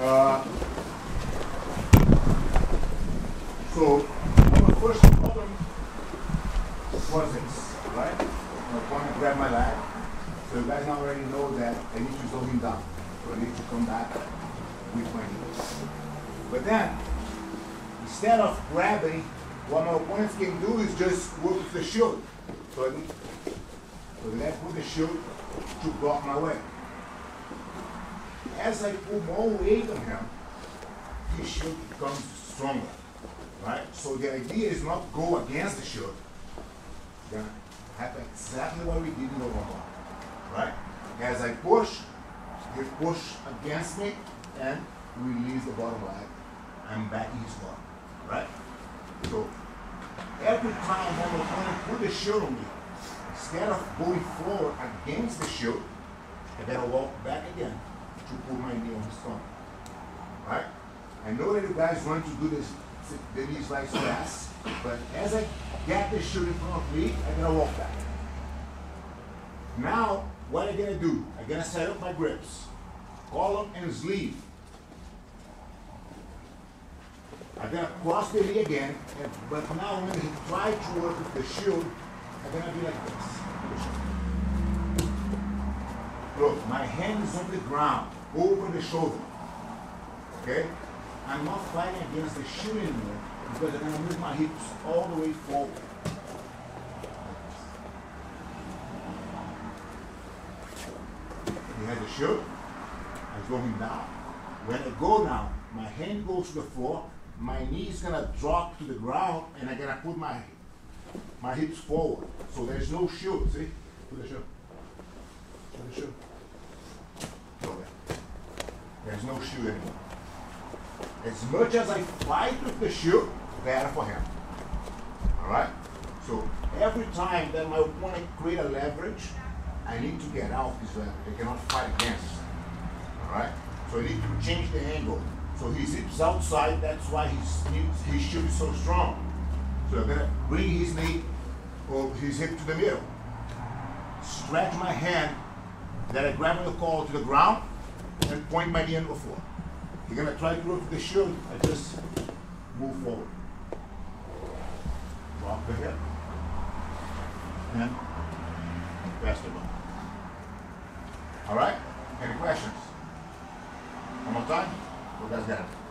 Uh, so, our first problem was this, right? I'm going to grab my leg. So you guys already know that I need to slow him down. So I need to come back with my knees. But then, instead of grabbing, what my opponents can do is just work with the shield. So I need, so I put the shield to block my way. As I put more weight on him, his shield becomes stronger. Right? So the idea is not go against the shield. Gonna happen exactly what we did in the one Right? As I push, he push against me and release the bottom leg. I'm back in his guard. Right? So every time my opponent put the shield on me, instead of going forward against the shield, I gotta walk back again to put my knee on his stomach. Right? I know that you guys want to do this the knees like fast, but as I get the shield in front of me, I gotta walk back. Now, what I gonna do? I'm gonna set up my grips, collar and sleeve. I'm gonna cross the knee again, and, but now when he try to work with the shield, I'm gonna be like this. Look, my hand is on the ground, over the shoulder. Okay? I'm not fighting against the shield anymore because I'm gonna move my hips all the way forward. He has a shield. I throw him down. When I go down, my hand goes to the floor, my knee is gonna drop to the ground, and I'm gonna put my my hips forward. So there's no shield, see? Put the shield. Put the shield. There's no shoe anymore. As much as I fight with the shoe, better for him. Alright? So every time that my opponent create a leverage, I need to get out of this leverage. I cannot fight against. Alright? So I need to change the angle. So his hips outside, that's why his, his shield is so strong. So I'm gonna bring his knee or his hip to the middle. Stretch my hand that I grab the collar to the ground and point my knee on the floor. You're gonna try to look the shield, I just move forward. Drop the hip. And pass the ball. All right? Any questions? One more time? You guys got it?